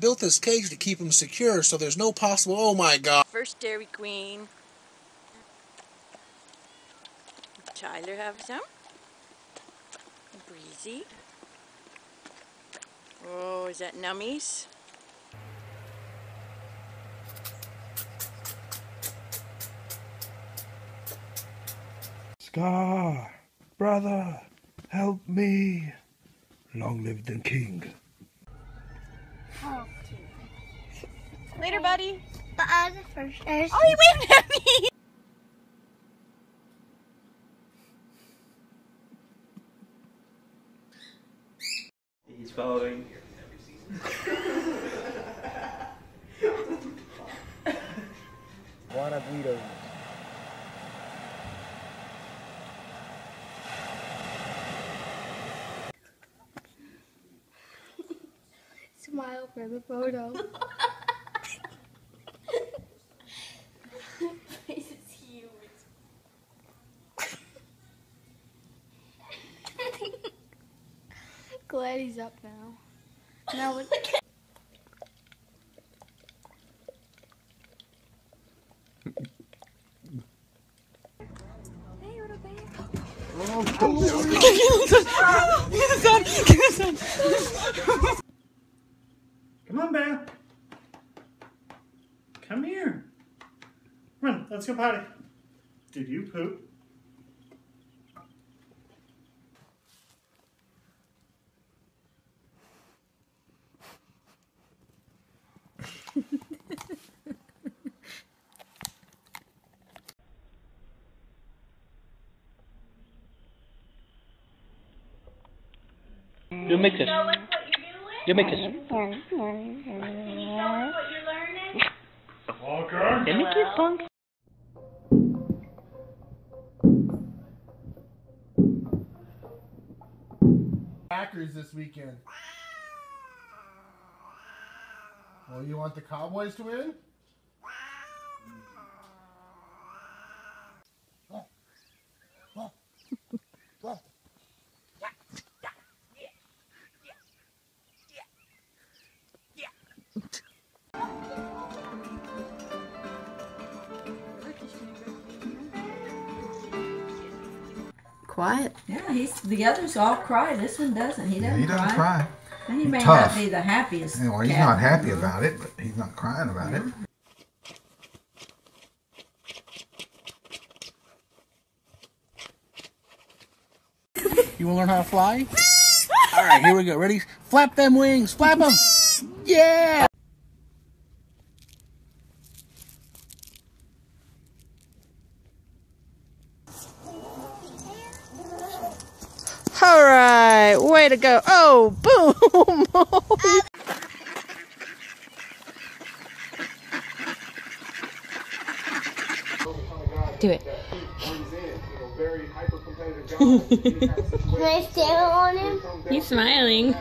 Built this cage to keep him secure so there's no possible. Oh my god. First Dairy Queen. Tyler have some. Breezy. Oh, is that nummies? Scar, brother, help me. Long live the king. Later, buddy. But I was the first. There's Oh, he waved at me. He's following. Juana Guido. smile for the photo. Glad he's up now. Now look. Hey, little babe. Come on, Bear. Come here. Come on, let's go potty. Did you poop? You make this. You make this. Walker. You make it punk. Packers this weekend. Well, you want the Cowboys to win? Quiet. Yeah, he's the others all cry. This one doesn't. He doesn't, He doesn't cry. He may Tough. not be the happiest. Yeah, well, he's cat. not happy about it, but he's not crying about it. You want to learn how to fly? All right, here we go. Ready? Flap them wings. Flap them. Yeah. All right, way to go. Oh, boom. Do it. Can I stand on him? He's smiling.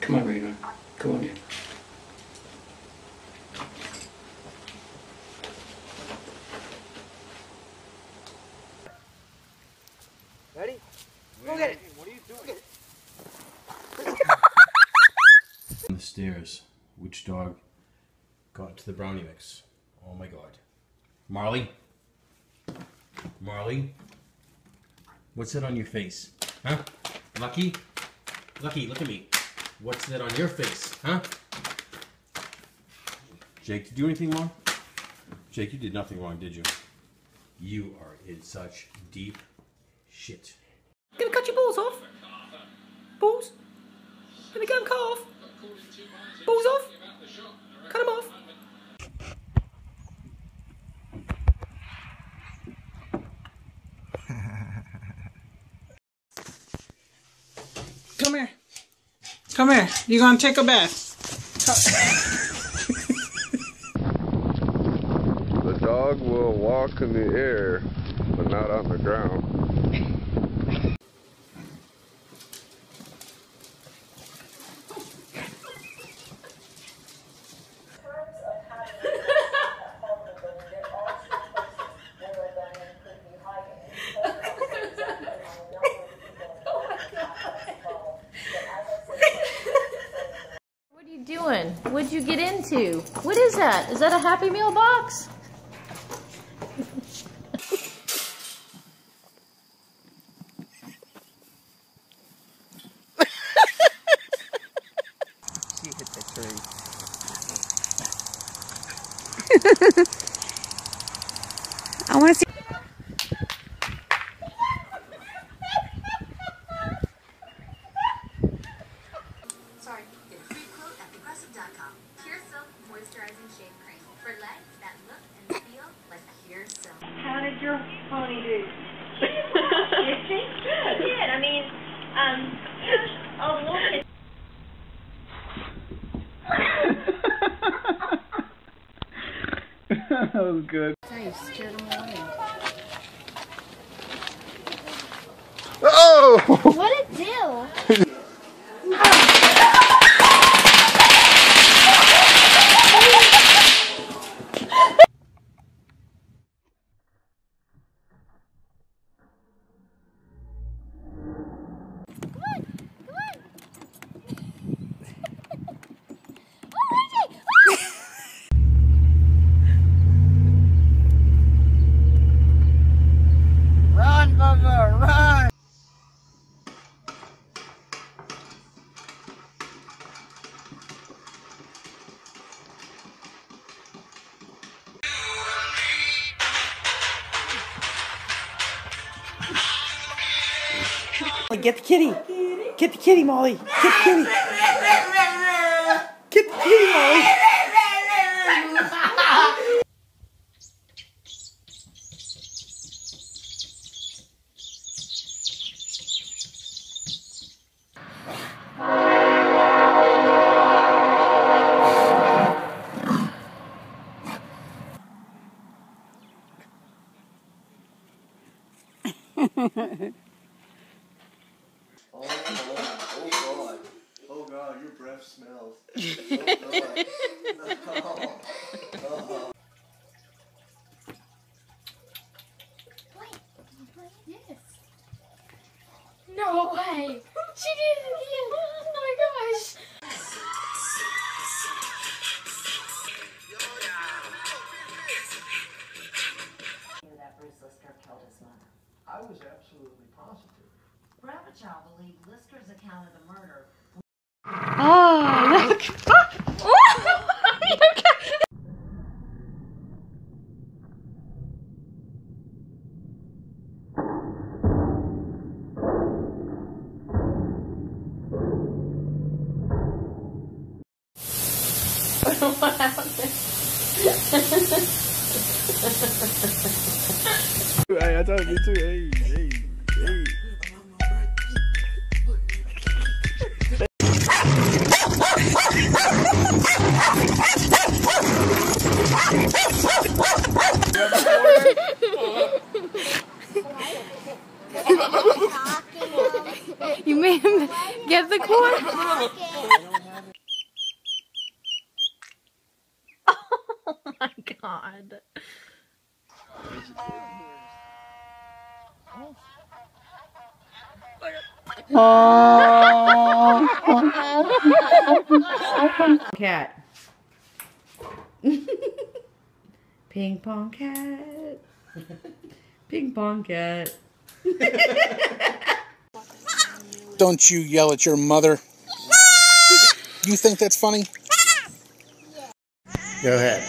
Come on, Reno. Go on in. on the stairs. Dog got to the brownie mix? Oh my god. Marley? Marley? What's that on your face? Huh? Lucky? Lucky, look at me. What's that on your face? Huh? Jake, did you do anything wrong? Jake, you did nothing wrong, did you? You are in such deep shit. Gonna cut your balls off? Balls? Gonna get them cut off? Balls off? Cut them off? Come here. Come here. You gonna take a bath? The dog will walk in the air, but not on the ground. did you get into? What is that? Is that a Happy Meal box? She hit the tree. Get the kitty. Get the kitty, Molly. Get the kitty. Get the kitty, Molly. Oh, oh, oh God. Oh God, smells. Oh, God. Oh. Yes. No way. She did it again. Oh my gosh. that Bruce Lister killed his mother. I was absolutely positive. Bravachow believed Lister's account of the murder Oh, look. Cat. Ping pong cat. Ping pong cat. Don't you yell at your mother. You think that's funny? Go ahead.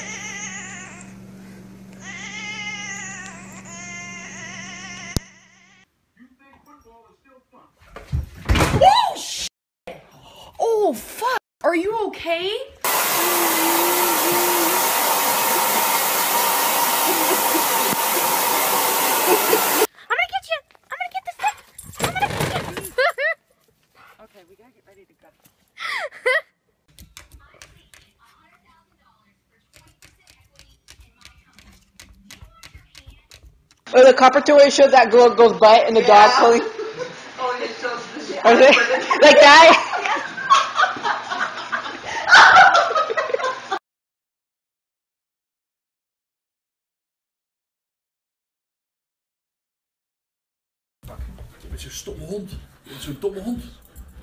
Oh, sh- oh, fuck. Are you okay? I'm gonna get you. I'm gonna get this thing. I'm gonna get you. Okay, get ready to go. Oh, the copper toy showed that girl goes butt and the dog pulling. Oh, it shows the Or is like that? Met zo'n stomme hond. Met zo'n domme hond.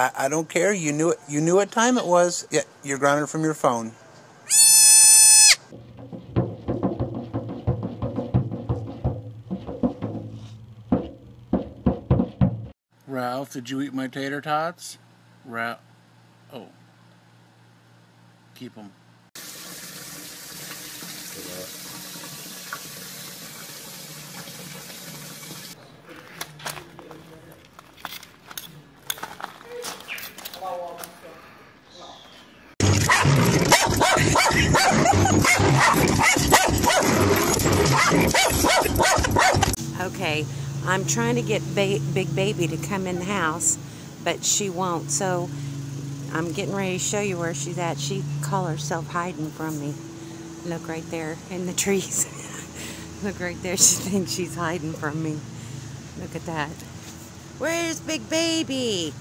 I, I don't care. You knew it. You knew what time it was. Yeah, you're grounded from your phone. Ralph, did you eat my tater tots? Ralph. Oh. Keep them. Okay, I'm trying to get ba- Big Baby to come in the house, but she won't. So I'm getting ready to show you where she's at. She call herself hiding from me. Look right there in the trees. Look right there. She thinks she's hiding from me. Look at that. Where's Big Baby?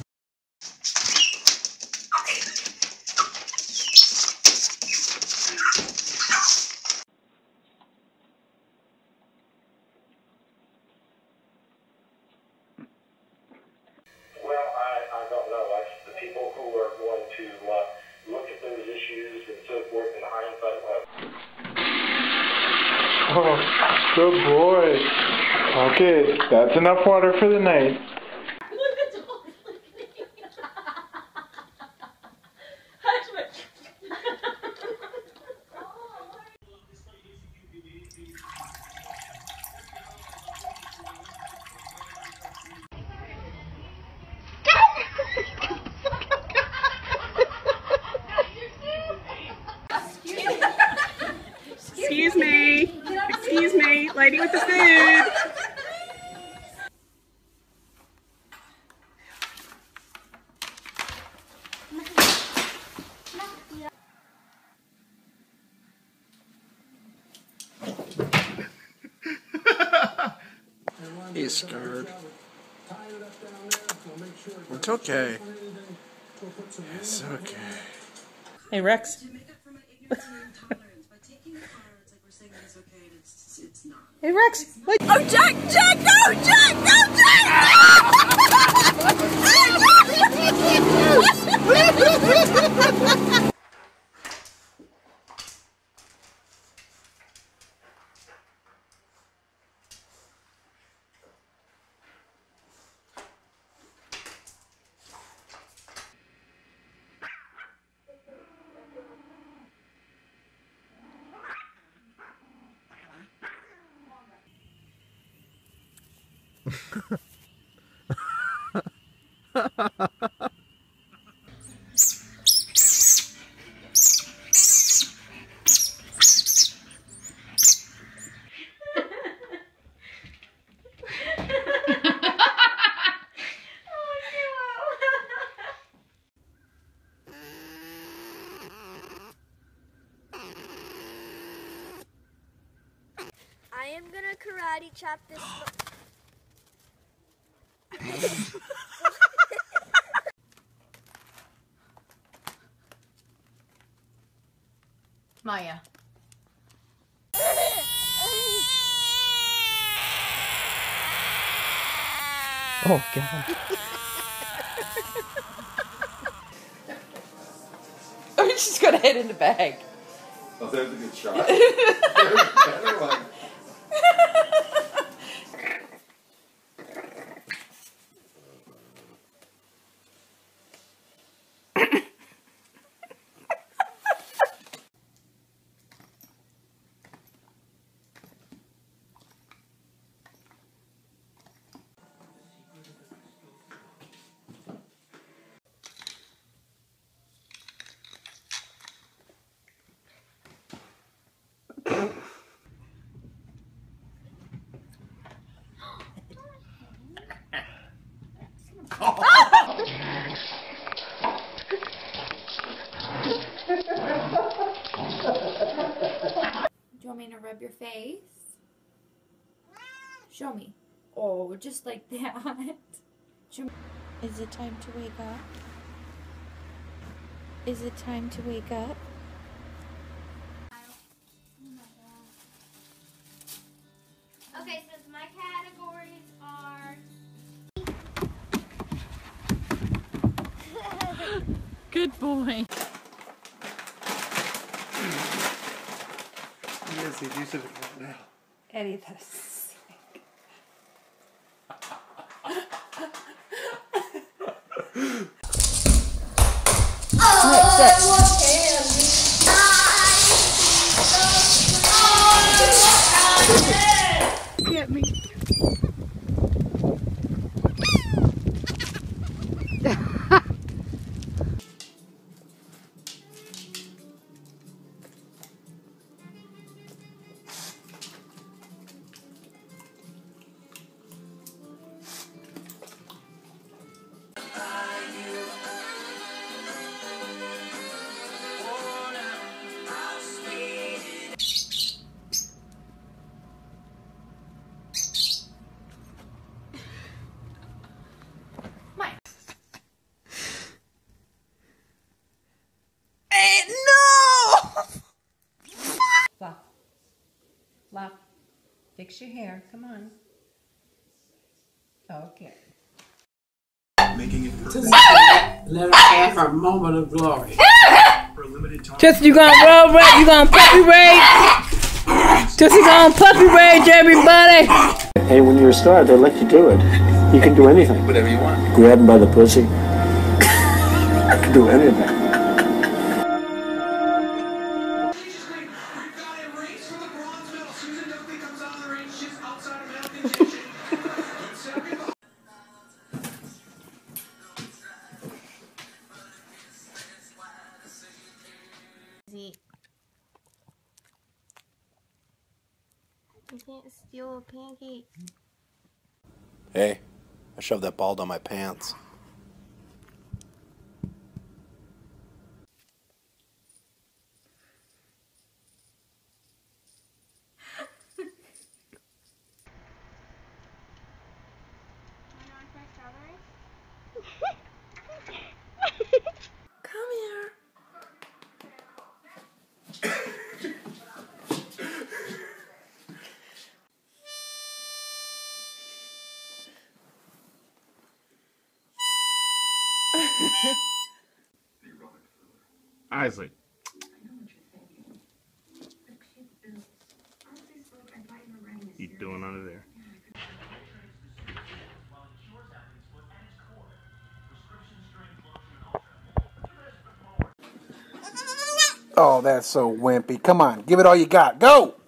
Well, I, I don't know. That's the people who are going to uh, look at those issues and so forth in hindsight. Well, Oh, good boy. Okay, that's enough water for the night. Me. With the food. He's scared. It's okay. It's okay. Hey, Rex. Hey, Rex. Wait. Oh, Jack, Jack, go, Jack, go, Jack! I am gonna karate chop this. Maya. Oh, God. Oh, she's gonna head in the bag. Oh, that was a good shot. Show me. Oh, just like that. Show me. Is it time to wake up? Is it time to wake up? Okay, so my categories are. Good boy. Yes, he do something right now. Eddie, that's Get Fix your hair. Come on. Okay. Making it Let her have her moment of glory. for a limited. Just you gonna roll right, you gonna puppy rage. Just you gonna puppy rage everybody. Hey, when you're a star, they let you do it. You can do anything. Whatever you want. Grab them by the pussy. I can do anything. Pancake. Hey, I shoved that ball down my pants. Isley. You doing under there? Oh, that's so wimpy. Come on, give it all you got. Go!